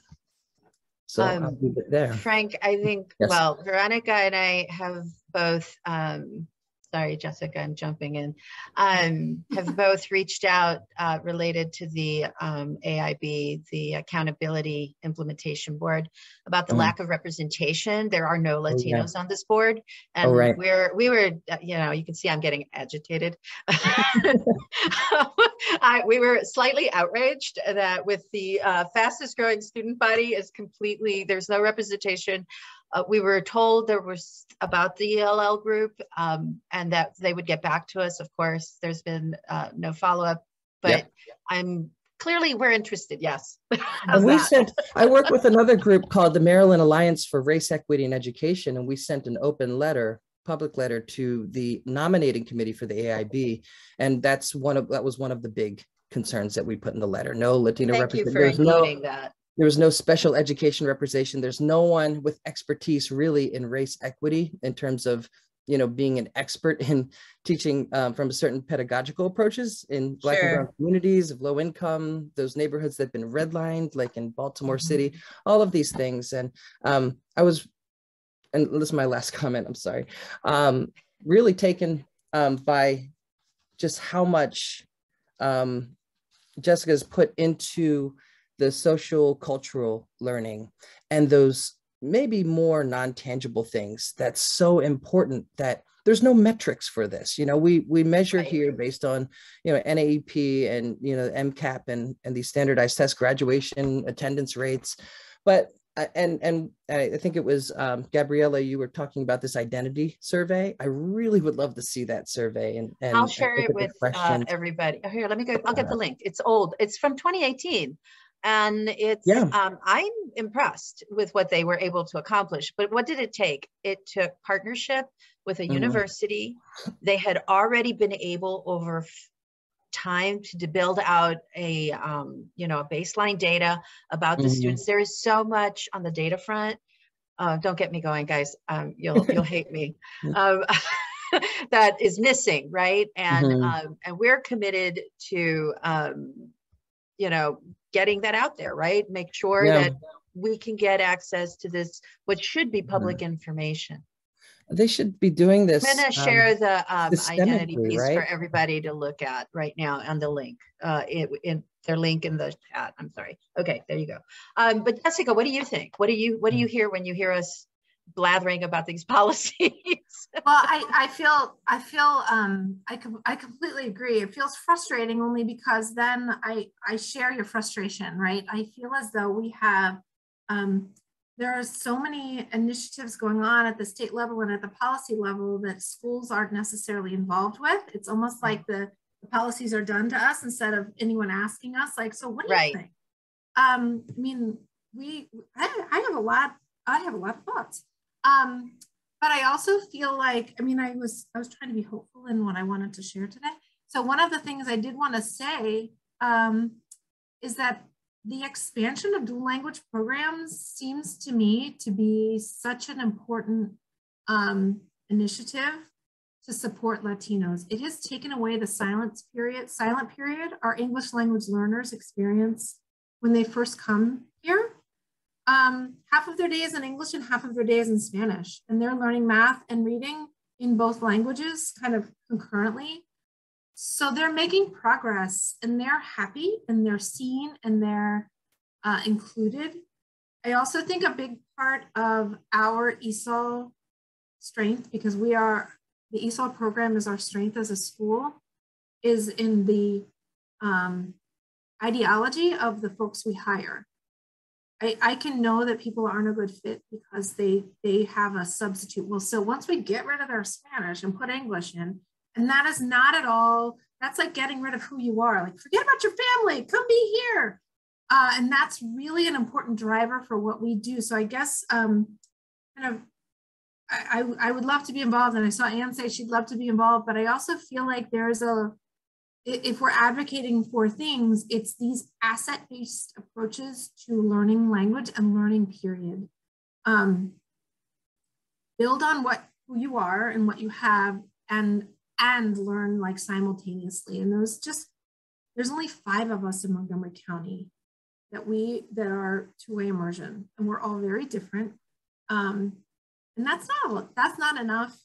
S6: So
S1: Um,
S6: I'll leave it there.
S1: Frank, I think,
S6: Yes.
S1: well, Veronica and I have both, um, sorry, Jessica, I'm jumping in, um, have both reached out, uh, related to the, um, AIB, the Accountability Implementation Board, about the
S6: Mm.
S1: lack of representation. There are no
S6: Oh, yeah.
S1: Latinos on this board.
S6: Oh,
S1: And
S6: right.
S1: we're, we were, uh, you know, you can see I'm getting agitated. I, we were slightly outraged that with the uh, fastest growing student body is completely, there's no representation. Uh, we were told there was about the ELL group um, and that they would get back to us. Of course, there's been uh, no follow up, but
S6: Yep.
S1: I'm clearly we're interested. Yes.
S6: And we
S1: that?
S6: sent, I work with another group called the Maryland Alliance for Race Equity and Education, and we sent an open letter, public letter to the nominating committee for the AIB. And that's one of, that was one of the big concerns that we put in the letter. No Latino
S1: Thank you for
S6: no,
S1: including that.
S6: There was no special education representation. There's no one with expertise really in race equity in terms of, you know, being an expert in teaching um, from certain pedagogical approaches in black and brown communities of low income, those neighborhoods that have been redlined, like in Baltimore
S1: Mhm.
S6: City, all of these things. And um, I was, and this is my last comment, I'm sorry, um, really taken um, by just how much um, Jessica's put into the social cultural learning and those maybe more non-tangible things that's so important that there's no metrics for this you know we we measure
S1: Right.
S6: here based on you know NAEP and you know MCAP and and these standardized test graduation attendance rates but uh, and and I think it was um, Gabriela. You were talking about this identity survey. I really would love to see that survey and and
S1: I'll share it with uh, everybody. Here, let me go. I'll get the link. It's old. It's from 2018. And it's,
S6: Yeah.
S1: um, I'm impressed with what they were able to accomplish. But what did it take? It took partnership with a
S6: Mhm.
S1: university. They had already been able over time to, to build out a, um, you know, a baseline data about the
S6: Mhm.
S1: students. There is so much on the data front. Uh, don't get me going, guys. Um, you'll you'll hate me. Um, that is missing, right? And
S6: Mhm.
S1: um, and we're committed to um, you know getting that out there, right? Make sure
S6: Yeah.
S1: that we can get access to this, what should be public information.
S6: They should be doing this.
S1: I'm gonna
S6: um,
S1: share the um, identity piece for everybody to look at right now on the link. Uh, in, in their link in the chat. I'm sorry. Okay, there you go. Um, but Jessica, what do you think? What do you what do
S6: Mm.
S1: you hear when you hear us blathering about these policies?
S5: well i i feel i feel um i com- i completely agree. It feels frustrating only because then i i share your frustration right? I feel as though we have um there are so many initiatives going on at the state level and at the policy level that schools aren't necessarily involved with. It's almost like the, the policies are done to us instead of anyone asking us like so what do
S1: Right.
S5: you think? Um i mean we I, I have a lot i have a lot of thoughts um but I also feel like, I mean, I was I was trying to be hopeful in what I wanted to share today. So one of the things I did want to say um, is that the expansion of dual language programs seems to me to be such an important um, initiative to support Latinos. It has taken away the silence period, silent period our English language learners experience when they first come here um, half of their day is in English and half of their day is in Spanish. And they're learning math and reading in both languages kind of concurrently. So they're making progress and they're happy and they're seen and they're uh, included. I also think a big part of our ESOL strength, because we are, the ESOL program is our strength as a school, is in the um, ideology of the folks we hire. I, I can know that people aren't a good fit because they they have a substitute. Well, so once we get rid of their Spanish and put English in, and that is not at all, that's like getting rid of who you are. Like, forget about your family, come be here. Uh, and that's really an important driver for what we do. So I guess um, kind of I, I would love to be involved. And I saw Anne say she'd love to be involved, but I also feel like there's a, if we're advocating for things, it's these asset-based approaches to learning language and learning period. Um, build on what who you are and what you have and and learn like simultaneously. And those just, there's only five of us in Montgomery County that we, that are two-way immersion and we're all very different. Um, and that's not, that's not enough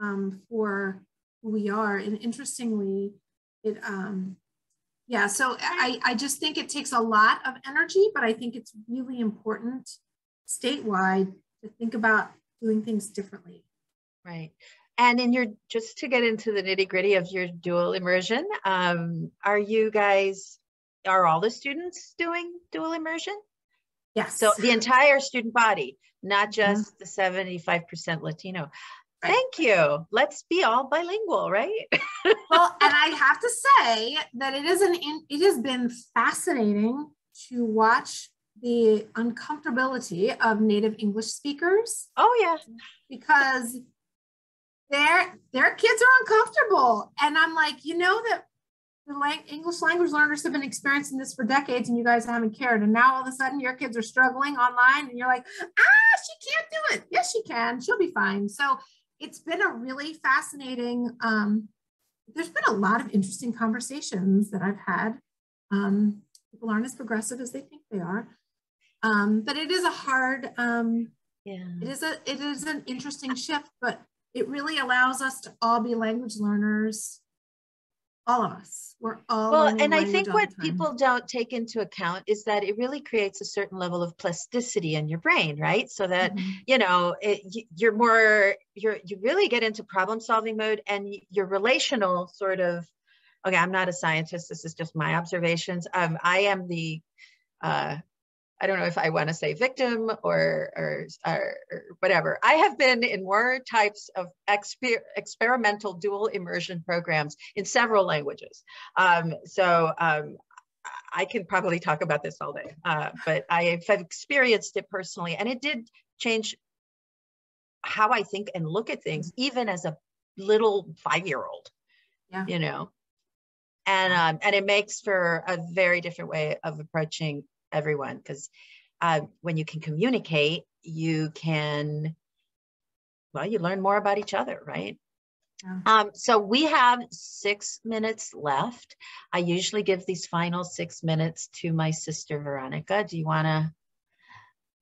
S5: um, for who we are. And interestingly, it, um, yeah, so I, I just think it takes a lot of energy, but I think it's really important statewide to think about doing things differently.
S1: Right. And in your, just to get into the nitty gritty of your dual immersion, um, are you guys, are all the students doing dual immersion?
S5: Yes.
S1: So the entire student body, not
S5: Mm-hmm.
S1: just the 75% Latino. Thank you. Let's be all bilingual, right?
S5: well, and I have to say that it is an in, it has been fascinating to watch the uncomfortability of native English speakers
S1: oh yeah.
S5: because their their kids are uncomfortable, and I'm like, you know that the lang- English language learners have been experiencing this for decades, and you guys haven't cared, and now all of a sudden your kids are struggling online, and you're like, ah, she can't do it. Yes, she can. She'll be fine. So it's been a really fascinating. Um, there's been a lot of interesting conversations that I've had. Um, people aren't as progressive as they think they are, um, but it is a hard. Um,
S1: Yeah.
S5: it is a it is an interesting shift, but it really allows us to all be language learners. All of us, we're all.
S1: Well, and I think what people don't take into account is that it really creates a certain level of plasticity in your brain, right? So that
S5: Mhm.
S1: you know it, you're more you're you really get into problem solving mode and your relational sort of okay i'm not a scientist this is just my observations um i am the uh i don't know if i want to say victim or or, or or whatever i have been in more types of exper- experimental dual immersion programs in several languages um so um I can probably talk about this all day, uh, but I have experienced it personally, and it did change how I think and look at things, even as a little five-year-old.
S5: Yeah.
S1: You know, and um, and it makes for a very different way of approaching everyone because uh, when you can communicate, you can, well, you learn more about each other, right?
S5: Yeah.
S1: Um, so we have six minutes left. I usually give these final six minutes to my sister Veronica. Do you want to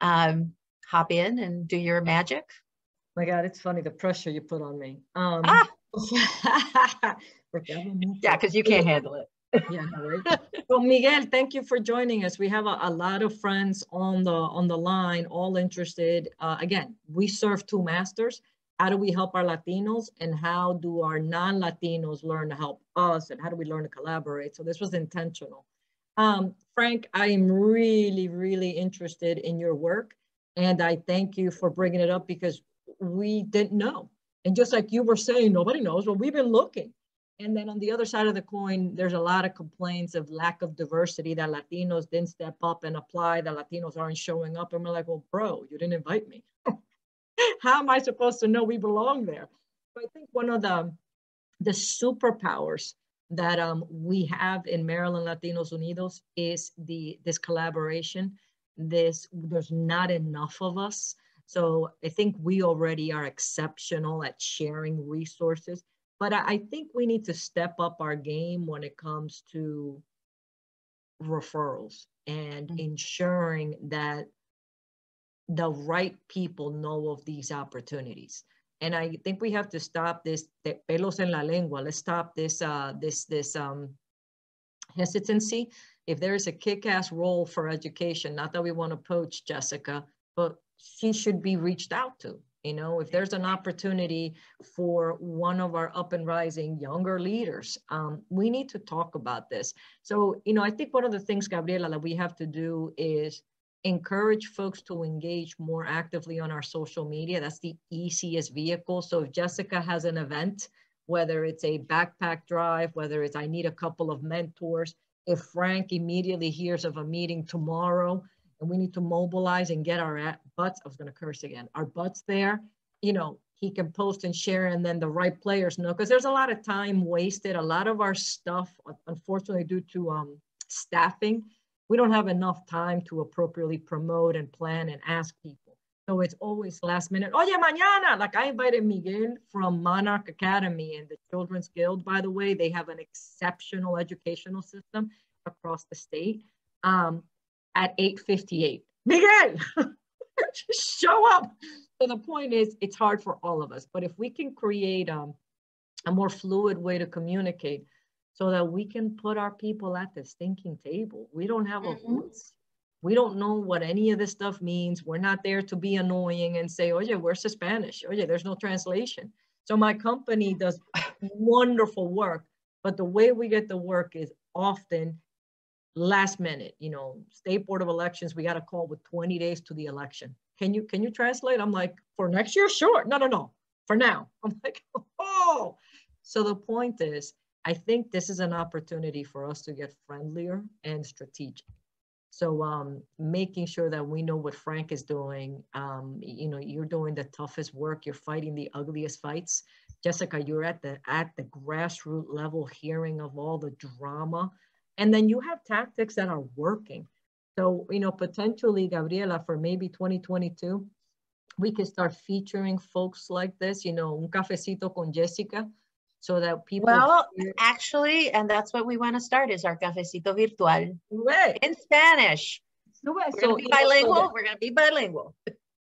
S1: um, hop in and do your magic?
S4: My God, it's funny the pressure you put on me. Um,
S1: Ah!
S4: porque hablo mucho.
S1: Yeah, because you can't handle it.
S4: Yeah, right. Well, Miguel, thank you for joining us. We have a, a lot of friends on the on the line, all interested. Uh, again, we serve two masters. How do we help our Latinos, and how do our non-Latinos learn to help us, and how do we learn to collaborate? So this was intentional. Um, Frank, I am really, really interested in your work, and I thank you for bringing it up because we didn't know. And just like you were saying, nobody knows. Well, we've been looking. And then on the other side of the coin, there's a lot of complaints of lack of diversity that Latinos didn't step up and apply, that Latinos aren't showing up. And we're like, well, bro, you didn't invite me. How am I supposed to know we belong there? So I think one of the, the superpowers that um, we have in Maryland Latinos Unidos is the this collaboration. This there's not enough of us. So I think we already are exceptional at sharing resources but I, I think we need to step up our game when it comes to referrals and
S1: Mhm.
S4: ensuring that the right people know of these opportunities. And I think we have to stop this pelos en la lengua. Let's stop this uh, this this um, hesitancy. If there is a kick-ass role for education, not that we want to poach Jessica, but she should be reached out to. You know, if there's an opportunity for one of our up and rising younger leaders, um, we need to talk about this. So, you know, I think one of the things, Gabriela, that we have to do is encourage folks to engage more actively on our social media. That's the easiest vehicle. So if Jessica has an event, whether it's a backpack drive, whether it's I need a couple of mentors, if Frank immediately hears of a meeting tomorrow and we need to mobilize and get our butts, I was going to curse again, our butts there, you know, he can post and share and then the right players know because there's a lot of time wasted. A lot of our stuff, unfortunately, due to um, staffing, we don't have enough time to appropriately promote and plan and ask people. So it's always last minute. Oye, mañana. Like I invited Miguel from Monarch Academy and the Children's Guild, by the way. They have an exceptional educational system across the state um, at 8.58. Miguel, show up. So the point is, it's hard for all of us. But if we can create um, a more fluid way to communicate, so that we can put our people at the stinking table. We don't have a mm-hmm. voice. We don't know what any of this stuff means. We're not there to be annoying and say, Oye, where's the Spanish? Oye, there's no translation. So my company does wonderful work, but the way we get the work is often last minute. You know, State Board of Elections, we got a call with 20 days to the election. Can you can you translate? I'm like, for next year, sure. No, no, no. For now. I'm like, oh. So the point is, I think this is an opportunity for us to get friendlier and strategic. So um, making sure that we know what Frank is doing, um, you know, you're doing the toughest work, you're fighting the ugliest fights. Jessica, you're at the at the grassroots level hearing of all the drama. And then you have tactics that are working. So, you know, potentially, Gabriela, for maybe 2022, we could start featuring folks like this, you know, un cafecito con Jessica, so that people
S1: well hear. actually and that's what we want to start is our cafecito virtual right. in spanish we're so, going to be bilingual so we're going to be bilingual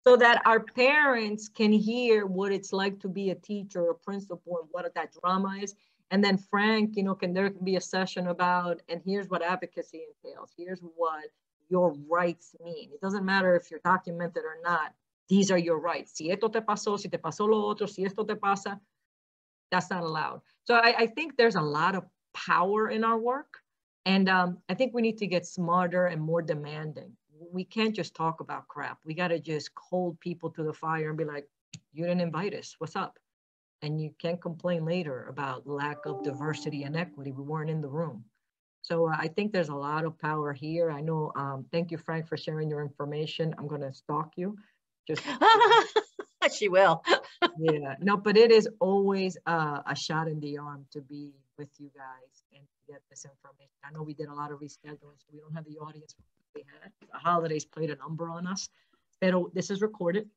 S4: so that our parents can hear what it's like to be a teacher or principal and what that drama is and then frank you know can there be a session about and here's what advocacy entails here's what your rights mean it doesn't matter if you're documented or not these are your rights si esto te pasó si te pasó lo otro si esto te pasa that's not allowed. So I, I think there's a lot of power in our work. And um, I think we need to get smarter and more demanding. We can't just talk about crap. We got to just hold people to the fire and be like, you didn't invite us. What's up? And you can't complain later about lack of diversity and equity. We weren't in the room. So uh, I think there's a lot of power here. I know, um, thank you, Frank, for sharing your information. I'm going to stalk you. Just
S1: she will.
S4: yeah, no, but it is always uh, a shot in the arm to be with you guys and get this information. I know we did a lot of rescheduling, so we don't have the audience we had. The holidays played a number on us. Pero this is recorded,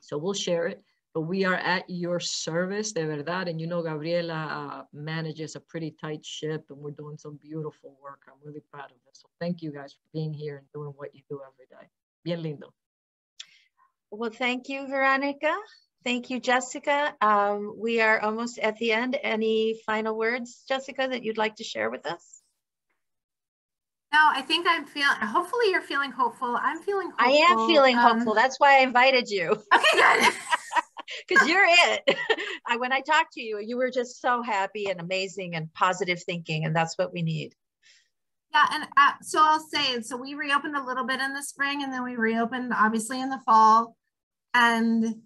S4: so we'll share it. But we are at your service, de verdad. And you know, Gabriela uh, manages a pretty tight ship, and we're doing some beautiful work. I'm really proud of this. So thank you guys for being here and doing what you do every day. Bien lindo.
S1: Well, thank you, Veronica. Thank you, Jessica. Um, we are almost at the end. Any final words, Jessica, that you'd like to share with us?
S5: No, I think I'm feeling, hopefully you're feeling hopeful. I'm feeling hopeful.
S1: I am feeling um, hopeful. That's why I invited you.
S5: Okay, good.
S1: Because you're it. I, when I talked to you, you were just so happy and amazing and positive thinking, and that's what we need.
S5: Yeah, and uh, so I'll say, so we reopened a little bit in the spring, and then we reopened obviously in the fall, and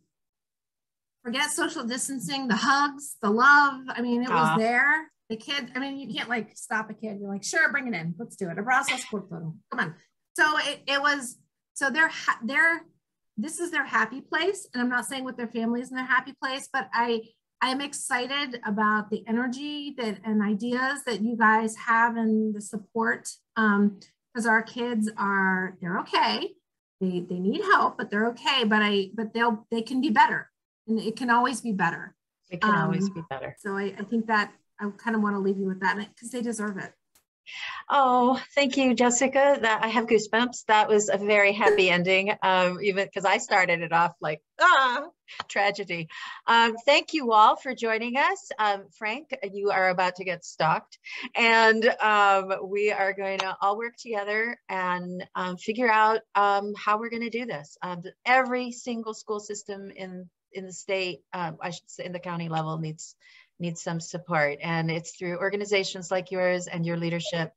S5: forget social distancing, the hugs, the love. I mean, it was there. The kid, I mean, you can't like stop a kid. You're like, sure, bring it in. Let's do it. Abrazo Come on. So it, it was, so they're, they're, this is their happy place. And I'm not saying with their families in their happy place, but I, I'm excited about the energy that and ideas that you guys have and the support because um, our kids are they're okay. They, they need help, but they're okay. But I but they'll they can be better, and it can always be better.
S1: It can um, always be better.
S5: So I, I think that I kind of want to leave you with that because they deserve it.
S1: Oh, thank you, Jessica. That I have goosebumps. That was a very happy ending, um, even because I started it off like ah tragedy. Um, thank you all for joining us. Um, Frank, you are about to get stalked, and um, we are going to all work together and um, figure out um, how we're going to do this. every single school system in in the state, I should say, in the county level needs needs some support. And it's through organizations like yours and your leadership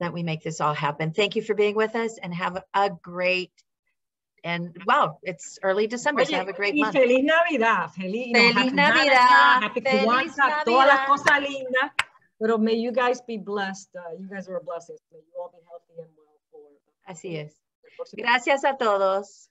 S1: that we make this all happen. Thank you for being with us and have a great and wow, it's early December, so have a great
S4: y
S1: month.
S4: feliz Navidad, feliz,
S1: Feliz
S4: happy
S1: Navidad,
S4: happy
S1: feliz
S4: Kwanzaa, todas las
S1: Navidad.
S4: cosas lindas. Pero may you guys be blessed. Uh, you guys are a blessing. May you all be healthy and well for
S1: Así es. Gracias a todos.